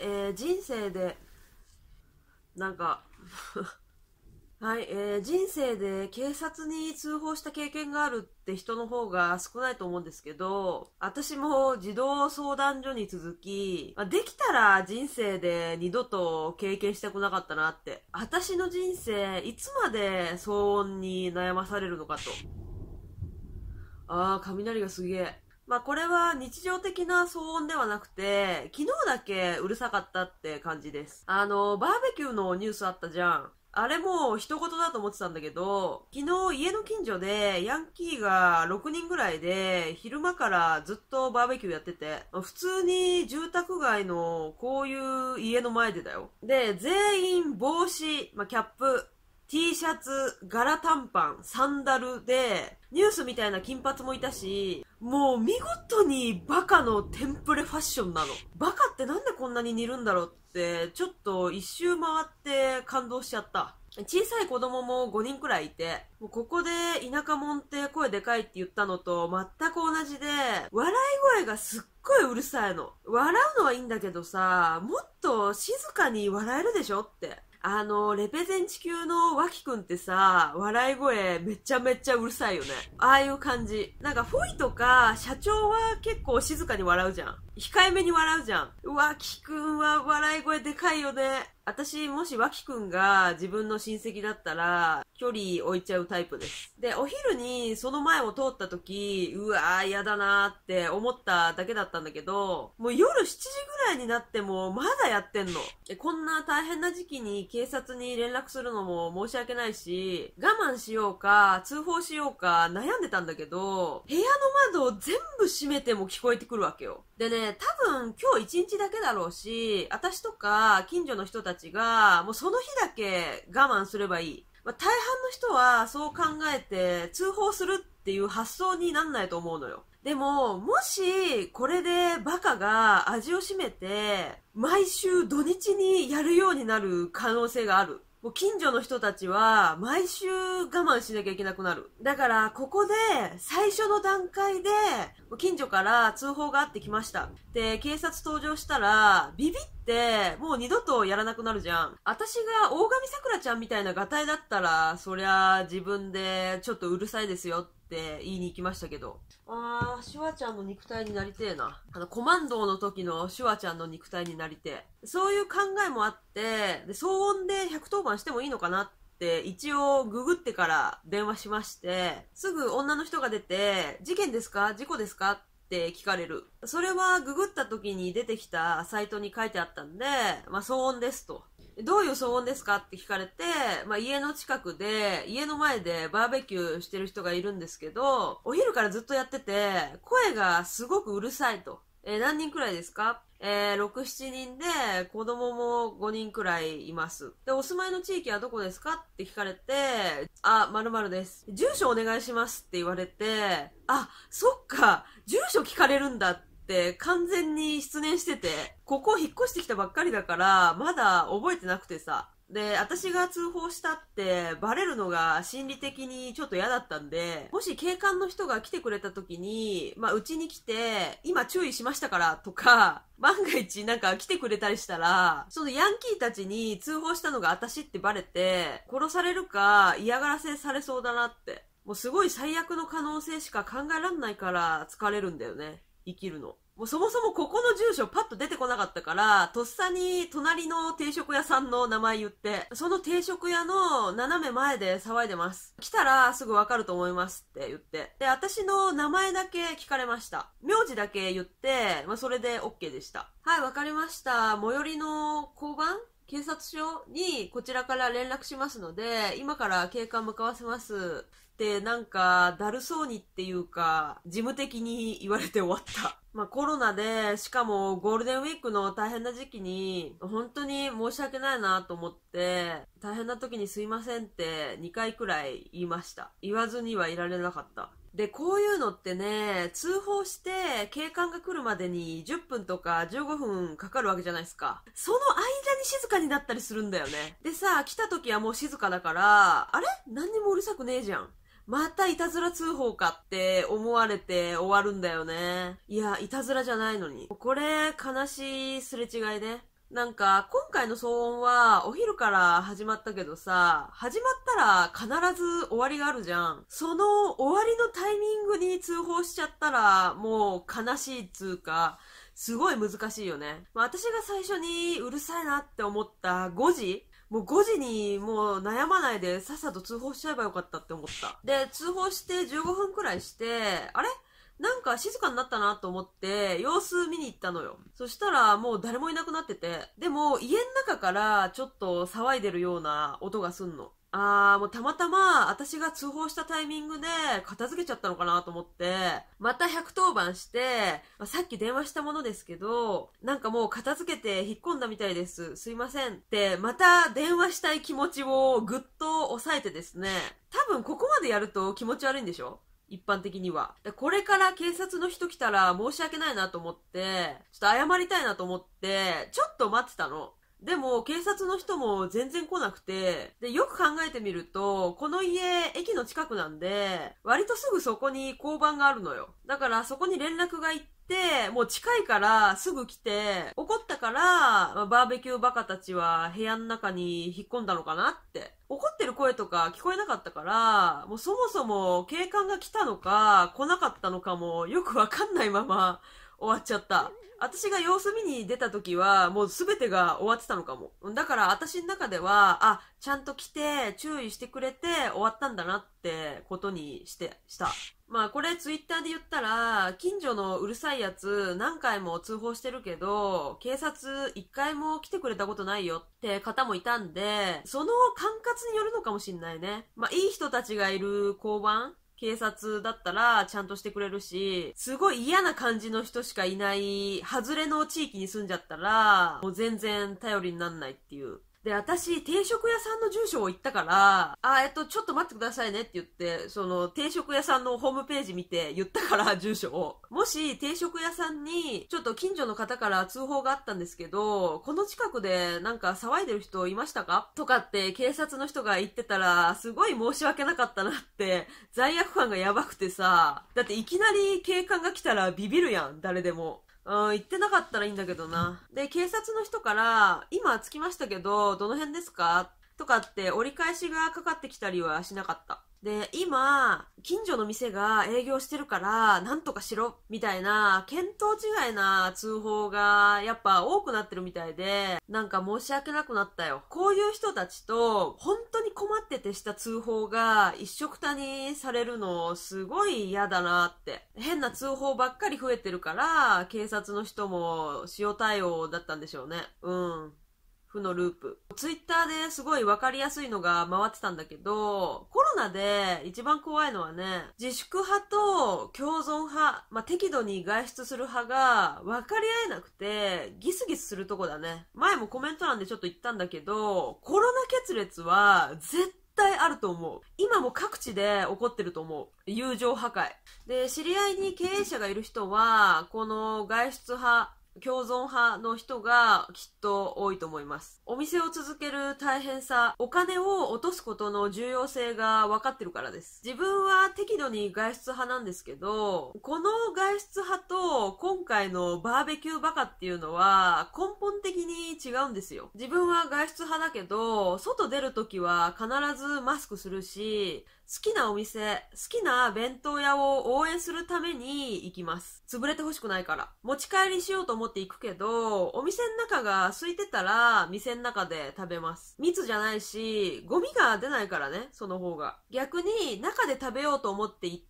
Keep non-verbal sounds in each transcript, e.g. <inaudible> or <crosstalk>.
えー、人生で、なんか <laughs> はい、えー、人生で警察に通報した経験があるって人の方が少ないと思うんですけど、私も児童相談所に続き、まあ、できたら人生で二度と経験したくなかったなって。私の人生、いつまで騒音に悩まされるのかと。あー、雷がすげえ。まあこれは日常的な騒音ではなくて、昨日だけうるさかったって感じです。あの、バーベキューのニュースあったじゃん。あれも一言だと思ってたんだけど、昨日家の近所でヤンキーが6人ぐらいで昼間からずっとバーベキューやってて、普通に住宅街のこういう家の前でだよ。で、全員帽子、まあ、キャップ、T シャツ、柄短パン、サンダルで、ニュースみたいな金髪もいたし、もう見事にバカのテンプレファッションなの。バカってなんでこんなに似るんだろうって、ちょっと一周回って感動しちゃった。小さい子供も5人くらいいて、もうここで田舎もんって声でかいって言ったのと全く同じで、笑い声がすっごいうるさいの。笑うのはいいんだけどさ、もっと静かに笑えるでしょって。あの、レペゼン地球の脇くんってさ、笑い声めちゃめちゃうるさいよね。ああいう感じ。なんか、フォイとか、社長は結構静かに笑うじゃん。控えめに笑うじゃん。脇くんは笑い声でかいよね。私、もし脇くんが自分の親戚だったら、距離置いちゃうタイプです。で、お昼にその前を通った時、うわー嫌だなーって思っただけだったんだけど、もう夜7時ぐらいになってもまだやってんの。こんな大変な時期に警察に連絡するのも申し訳ないし、我慢しようか、通報しようか悩んでたんだけど、部屋の窓を全部閉めても聞こえてくるわけよ。でね、多分今日一日だけだろうし、私とか近所の人たちが、もうその日だけ我慢すればいい。まあ、大半の人はそう考えて通報するっていう発想になんないと思うのよ。でも、もし、これでバカが味を占めて、毎週土日にやるようになる可能性がある。もう近所の人たちは毎週我慢しなきゃいけなくなる。だからここで最初の段階で近所から通報があってきました。で、警察登場したらビビってもう二度とやらなくなるじゃん。私が大神桜ちゃんみたいなガタイだったらそりゃ自分でちょっとうるさいですよって言いに行きましたけど。あー、シュワちゃんの肉体になりてえな。あの、コマンドの時のシュワちゃんの肉体になりてえ。そういう考えもあって、で、騒音で110番してもいいのかなって一応ググってから電話しまして、すぐ女の人が出て、事件ですか？事故ですか？って聞かれる。それはググった時に出てきたサイトに書いてあったんで、まあ騒音ですと。どういう騒音ですか？って聞かれて、まあ、家の近くで、家の前でバーベキューしてる人がいるんですけど、お昼からずっとやってて、声がすごくうるさいと。えー、何人くらいですか？えー、6、7人で、子供も5人くらいいます。で、お住まいの地域はどこですか？って聞かれて、あ、〇〇です。住所お願いしますって言われて、あ、そっか、住所聞かれるんだってって完全に失念してて、ここ引っ越してきたばっかりだから、まだ覚えてなくてさ。で、私が通報したってバレるのが心理的にちょっと嫌だったんで、もし警官の人が来てくれた時に、まあ、うちに来て、今注意しましたからとか、万が一なんか来てくれたりしたら、そのヤンキーたちに通報したのが私ってバレて、殺されるか嫌がらせされそうだなって。もうすごい最悪の可能性しか考えらんないから疲れるんだよね。生きるの。もうそもそもここの住所パッと出てこなかったから、とっさに隣の定食屋さんの名前言って、その定食屋の斜め前で騒いでます。来たらすぐわかると思いますって言って。で、私の名前だけ聞かれました。名字だけ言って、まあ、それで OK でした。はい、わかりました。最寄りの交番？警察署にこちらから連絡しますので、今から警官向かわせます。ってなんかだるそうにっていうか事務的に言われて終わった <laughs> まあコロナでしかもゴールデンウィークの大変な時期に本当に申し訳ないなと思って大変な時にすいませんって2回くらい言いました言わずにはいられなかったで、こういうのってね、通報して警官が来るまでに10分とか15分かかるわけじゃないですか。その間に静かになったりするんだよね。でさ、来た時はもう静かだから、あれ？何にもうるさくねえじゃん。またいたずら通報かって思われて終わるんだよね。いや、いたずらじゃないのに。これ、悲しいすれ違いね。なんか、今回の騒音はお昼から始まったけどさ、始まったら必ず終わりがあるじゃん。その終わりのタイミングに通報しちゃったら、もう悲しいっつうか、すごい難しいよね。まあ、私が最初にうるさいなって思った5時もう5時にもう悩まないでさっさと通報しちゃえばよかったって思った。で、通報して15分くらいして、あれ？なんか静かになったなと思って様子見に行ったのよ。そしたらもう誰もいなくなってて。でも家の中からちょっと騒いでるような音がすんの。あー、もうたまたま私が通報したタイミングで片付けちゃったのかなと思って、また110番して、まあ、さっき電話したものですけど、なんかもう片付けて引っ込んだみたいです。すいませんって、また電話したい気持ちをぐっと抑えてですね、多分ここまでやると気持ち悪いんでしょ？一般的には。で、これから警察の人来たら申し訳ないなと思って、ちょっと謝りたいなと思って、ちょっと待ってたの。でも、警察の人も全然来なくて、で、よく考えてみると、この家、駅の近くなんで、割とすぐそこに交番があるのよ。だから、そこに連絡が行って、もう近いからすぐ来て、怒ったから、バーベキューバカたちは部屋の中に引っ込んだのかなって。怒ってる声とか聞こえなかったから、もうそもそも警官が来たのか、来なかったのかもよくわかんないまま終わっちゃった。私が様子見に出た時は、もう全てが終わってたのかも。だから私の中では、あ、ちゃんと来て、注意してくれて終わったんだなってことにして、した。まあこれツイッターで言ったら、近所のうるさいやつ何回も通報してるけど、警察一回も来てくれたことないよって方もいたんで、その管轄によるのかもしんないね。まあいい人たちがいる交番警察だったらちゃんとしてくれるし、すごい嫌な感じの人しかいない、外れの地域に住んじゃったら、もう全然頼りになんないっていう。で、私、定食屋さんの住所を言ったから、あ、えっと、ちょっと待ってくださいねって言って、その、定食屋さんのホームページ見て言ったから、<laughs> 住所を。もし、定食屋さんに、ちょっと近所の方から通報があったんですけど、この近くでなんか騒いでる人いましたか？とかって警察の人が言ってたら、すごい申し訳なかったなって、罪悪感がやばくてさ、だっていきなり警官が来たらビビるやん、誰でも。うん、行ってなかったらいいんだけどな。で、警察の人から、今着きましたけど、どの辺ですか？とかって折り返しがかかってきたりはしなかった。で、今、近所の店が営業してるから、なんとかしろ、みたいな、見当違いな通報が、やっぱ多くなってるみたいで、なんか申し訳なくなったよ。こういう人たちと、本当に困っててした通報が、一緒くたにされるの、すごい嫌だなって。変な通報ばっかり増えてるから、警察の人も塩対応だったんでしょうね。うん。負のループ。ツイッターですごい分かりやすいのが回ってたんだけど、コロナで一番怖いのはね、自粛派と共存派、まあ、適度に外出する派が分かり合えなくて、ギスギスするとこだね。前もコメント欄でちょっと言ったんだけど、コロナ決裂は絶対あると思う。今も各地で起こってると思う。友情破壊。で、知り合いに経営者がいる人は、この外出派、共存派の人がきっと多いと思います。お店を続ける大変さ、お金を落とすことの重要性が分かってるからです。自分は適度に外出派なんですけど、この外出派と今回のバーベキューバカっていうのは根本的に違うんですよ。自分は外出派だけど、外出るときは必ずマスクするし、好きなお店、好きな弁当屋を応援するために行きます。潰れてほしくないから。持ち帰りしようと思って行くけど、お店の中が空いてたら、店の中で食べます。密じゃないし、ゴミが出ないからね、その方が。逆に、中で食べようと思って行って、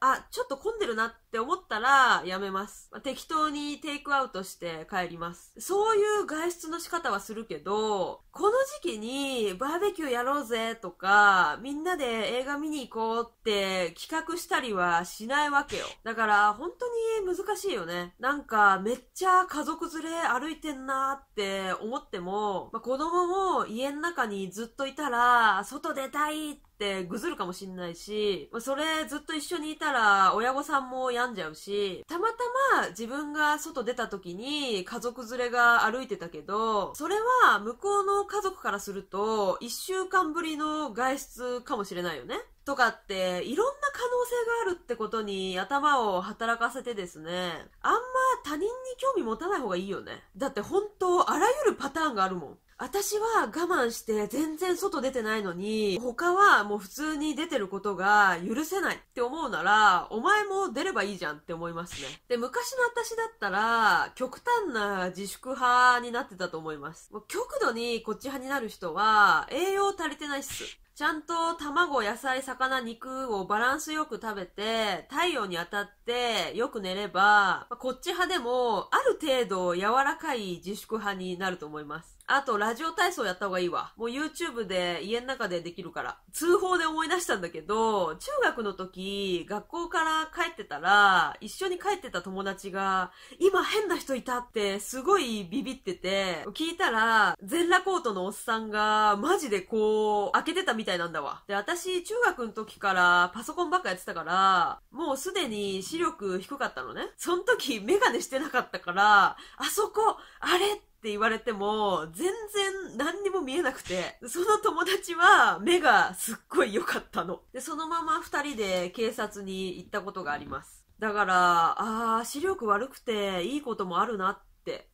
あ、ちょっと混んでるなって思ったらやめます。まあ、適当にテイクアウトして帰ります。そういう外出の仕方はするけど、この時期にバーベキューやろうぜとか、みんなで映画見に行こうって企画したりはしないわけよ。だから本当に難しいよね。なんかめっちゃ家族連れ歩いてんなって思っても、まあ、子供も家の中にずっといたら、外出たいってってぐずるかもしんないし、それずっと一緒にいたら親御さんも病んじゃうし、たまたま自分が外出た時に家族連れが歩いてたけど、それは向こうの家族からすると、一週間ぶりの外出かもしれないよね。とかっていろんな可能性があるってことに頭を働かせてですね、あんま他人に興味持たない方がいいよね。だって本当あらゆるパターンがあるもん。私は我慢して全然外出てないのに、他はもう普通に出てることが許せないって思うなら、お前も出ればいいじゃんって思いますね。で、昔の私だったら、極端な自粛派になってたと思います。もう極度にこっち派になる人は、栄養足りてないっす。ちゃんと卵、野菜、魚、肉をバランスよく食べて、太陽に当たってよく寝れば、こっち派でも、ある程度柔らかい自粛派になると思います。あと、ラジオ体操やった方がいいわ。もう YouTube で家の中でできるから。通報で思い出したんだけど、中学の時、学校から帰ってたら、一緒に帰ってた友達が、今変な人いたってすごいビビってて、聞いたら、全裸コートのおっさんが、マジでこう、開けてたみたいなんだわ。で、私、中学の時からパソコンばっかやってたから、もうすでに視力低かったのね。その時、メガネしてなかったから、あそこ、あれって言われても、全然何にも見えなくて、その友達は目がすっごい良かったの。で、そのまま二人で警察に行ったことがあります。だから、ああ、視力悪くていいこともあるなって